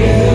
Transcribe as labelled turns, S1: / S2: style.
S1: Amen.